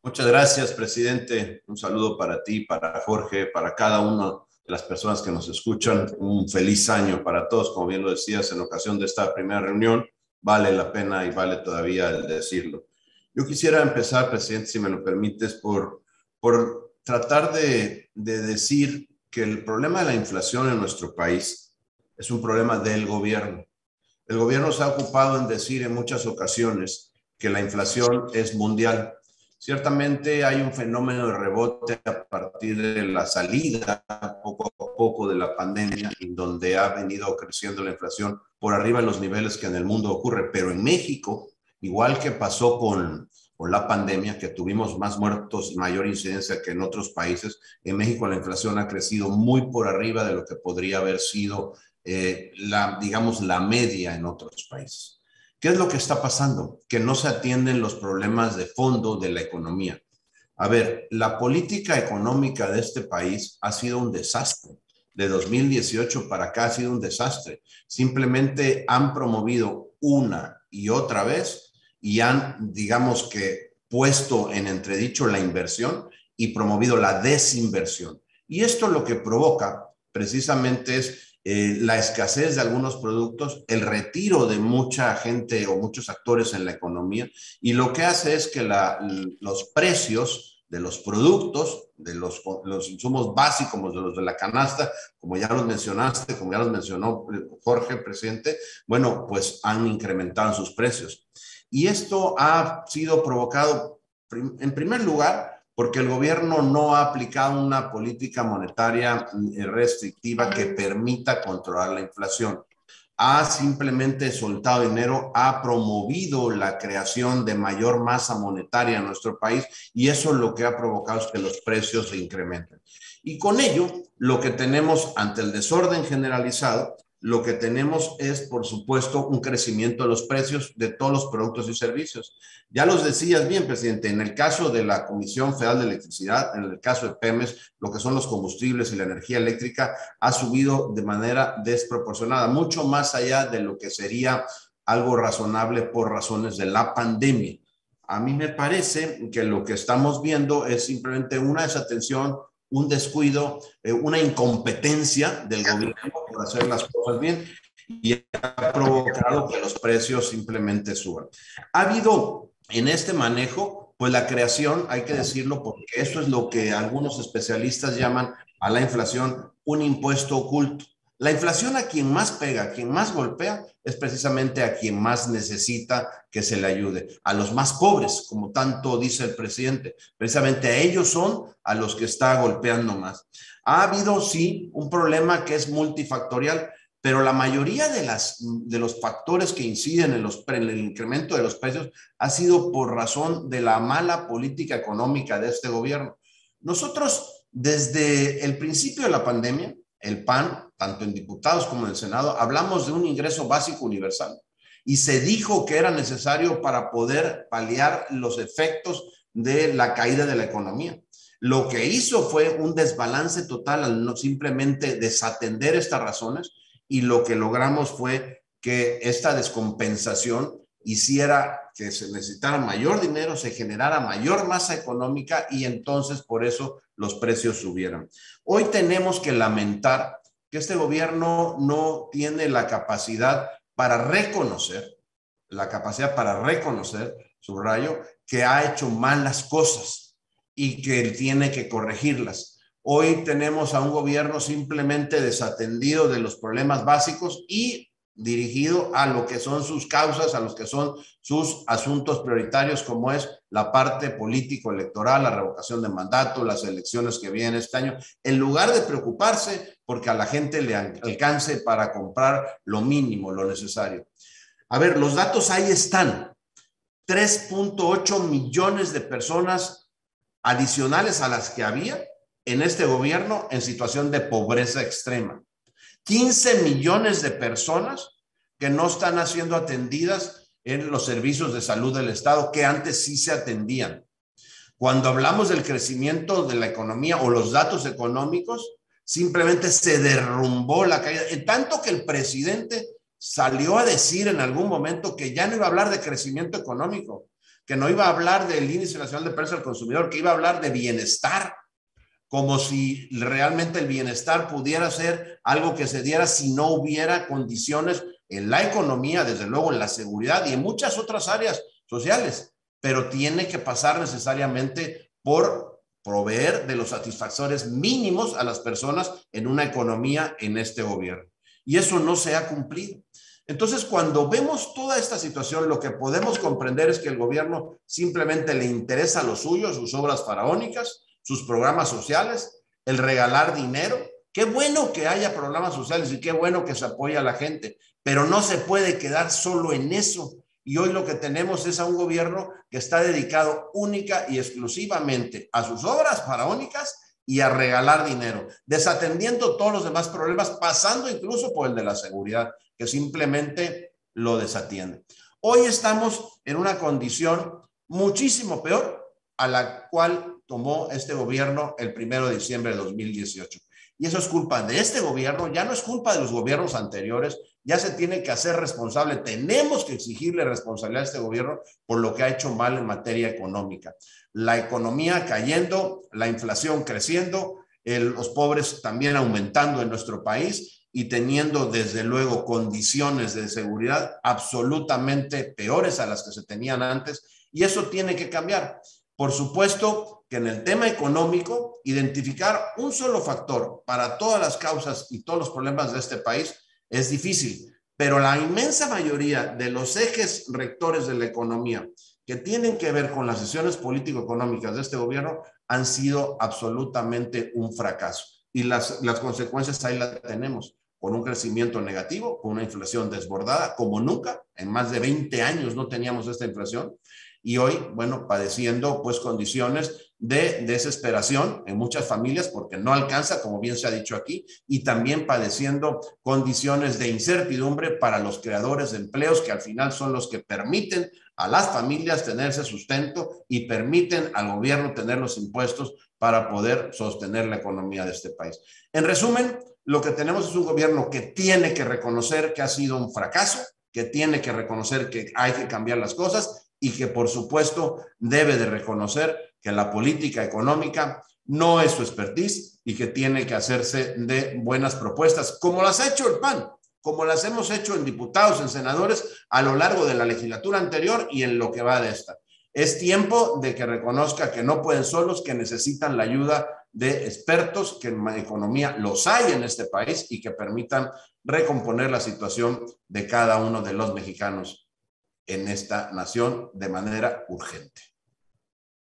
Muchas gracias, presidente. Un saludo para ti, para Jorge, para cada una de las personas que nos escuchan. Un feliz año para todos, como bien lo decías en ocasión de esta primera reunión. Vale la pena y vale todavía el decirlo. Yo quisiera empezar, presidente, si me lo permites, por, por tratar de, de decir que el problema de la inflación en nuestro país es un problema del gobierno. El gobierno se ha ocupado en decir en muchas ocasiones que la inflación es mundial Ciertamente hay un fenómeno de rebote a partir de la salida poco a poco de la pandemia, en donde ha venido creciendo la inflación por arriba de los niveles que en el mundo ocurre, pero en México, igual que pasó con, con la pandemia, que tuvimos más muertos y mayor incidencia que en otros países, en México la inflación ha crecido muy por arriba de lo que podría haber sido eh, la, digamos, la media en otros países. ¿Qué es lo que está pasando? Que no se atienden los problemas de fondo de la economía. A ver, la política económica de este país ha sido un desastre. De 2018 para acá ha sido un desastre. Simplemente han promovido una y otra vez y han, digamos que, puesto en entredicho la inversión y promovido la desinversión. Y esto lo que provoca precisamente es eh, la escasez de algunos productos, el retiro de mucha gente o muchos actores en la economía, y lo que hace es que los precios de los productos, de los, los insumos básicos, como de los de la canasta, como ya los mencionaste, como ya los mencionó Jorge, presidente, bueno, pues han incrementado sus precios. Y esto ha sido provocado, en primer lugar, porque el gobierno no ha aplicado una política monetaria eh, restrictiva que permita controlar la inflación. Ha simplemente soltado dinero, ha promovido la creación de mayor masa monetaria en nuestro país y eso es lo que ha provocado es que los precios se incrementen. Y con ello, lo que tenemos ante el desorden generalizado lo que tenemos es, por supuesto, un crecimiento de los precios de todos los productos y servicios. Ya los decías bien, presidente, en el caso de la Comisión Federal de Electricidad, en el caso de PEMES, lo que son los combustibles y la energía eléctrica ha subido de manera desproporcionada, mucho más allá de lo que sería algo razonable por razones de la pandemia. A mí me parece que lo que estamos viendo es simplemente una desatención un descuido, eh, una incompetencia del gobierno por hacer las cosas bien y ha provocado que los precios simplemente suban. Ha habido en este manejo, pues la creación, hay que decirlo, porque eso es lo que algunos especialistas llaman a la inflación un impuesto oculto. La inflación a quien más pega, a quien más golpea, es precisamente a quien más necesita que se le ayude, a los más pobres, como tanto dice el presidente. Precisamente a ellos son a los que está golpeando más. Ha habido, sí, un problema que es multifactorial, pero la mayoría de, los factores que inciden en el incremento de los precios ha sido por razón de la mala política económica de este gobierno. Nosotros, desde el principio de la pandemia, el PAN, tanto en diputados como en el Senado, hablamos de un ingreso básico universal y se dijo que era necesario para poder paliar los efectos de la caída de la economía. Lo que hizo fue un desbalance total al no simplemente desatender estas razones y lo que logramos fue que esta descompensación hiciera que se necesitara mayor dinero, se generara mayor masa económica y entonces por eso los precios subieran. Hoy tenemos que lamentar que este gobierno no tiene la capacidad para reconocer, la capacidad para reconocer, subrayo, que ha hecho malas cosas y que él tiene que corregirlas. Hoy tenemos a un gobierno simplemente desatendido de los problemas básicos y dirigido a lo que son sus causas, a los que son sus asuntos prioritarios, como es la parte político-electoral, la revocación de mandato, las elecciones que vienen este año, en lugar de preocuparse porque a la gente le alcance para comprar lo mínimo, lo necesario. A ver, los datos ahí están. 3.8 millones de personas adicionales a las que había en este gobierno en situación de pobreza extrema. 15 millones de personas que no están siendo atendidas en los servicios de salud del Estado que antes sí se atendían. Cuando hablamos del crecimiento de la economía o los datos económicos, simplemente se derrumbó la caída, en tanto que el presidente salió a decir en algún momento que ya no iba a hablar de crecimiento económico, que no iba a hablar del índice nacional de precios al consumidor, que iba a hablar de bienestar, como si realmente el bienestar pudiera ser algo que se diera si no hubiera condiciones en la economía, desde luego en la seguridad y en muchas otras áreas sociales, pero tiene que pasar necesariamente por proveer de los satisfactores mínimos a las personas en una economía en este gobierno. Y eso no se ha cumplido. Entonces, cuando vemos toda esta situación, lo que podemos comprender es que el gobierno simplemente le interesa lo suyo, sus obras faraónicas, sus programas sociales, el regalar dinero. Qué bueno que haya programas sociales y qué bueno que se apoye a la gente, pero no se puede quedar solo en eso. Y hoy lo que tenemos es a un gobierno que está dedicado única y exclusivamente a sus obras faraónicas y a regalar dinero, desatendiendo todos los demás problemas, pasando incluso por el de la seguridad que simplemente lo desatiende. Hoy estamos en una condición muchísimo peor a la cual tomó este gobierno el primero de diciembre de 2018. Y eso es culpa de este gobierno, ya no es culpa de los gobiernos anteriores, ya se tiene que hacer responsable. Tenemos que exigirle responsabilidad a este gobierno por lo que ha hecho mal en materia económica. La economía cayendo, la inflación creciendo, los pobres también aumentando en nuestro país y teniendo desde luego condiciones de seguridad absolutamente peores a las que se tenían antes y eso tiene que cambiar. Por supuesto que en el tema económico, identificar un solo factor para todas las causas y todos los problemas de este país es difícil, pero la inmensa mayoría de los ejes rectores de la economía que tienen que ver con las sesiones político-económicas de este gobierno han sido absolutamente un fracaso. Y las, las consecuencias ahí las tenemos con un crecimiento negativo, con una inflación desbordada, como nunca, en más de 20 años no teníamos esta inflación, y hoy, bueno, padeciendo pues condiciones de desesperación en muchas familias porque no alcanza, como bien se ha dicho aquí, y también padeciendo condiciones de incertidumbre para los creadores de empleos que al final son los que permiten a las familias tenerse sustento y permiten al gobierno tener los impuestos para poder sostener la economía de este país. En resumen, lo que tenemos es un gobierno que tiene que reconocer que ha sido un fracaso, que tiene que reconocer que hay que cambiar las cosas y que por supuesto debe de reconocer que la política económica no es su expertise y que tiene que hacerse de buenas propuestas, como las ha hecho el PAN, como las hemos hecho en diputados, en senadores a lo largo de la legislatura anterior y en lo que va de esta. Es tiempo de que reconozca que no pueden solos, que necesitan la ayuda de expertos, que en economía los hay en este país y que permitan recomponer la situación de cada uno de los mexicanos en esta nación de manera urgente.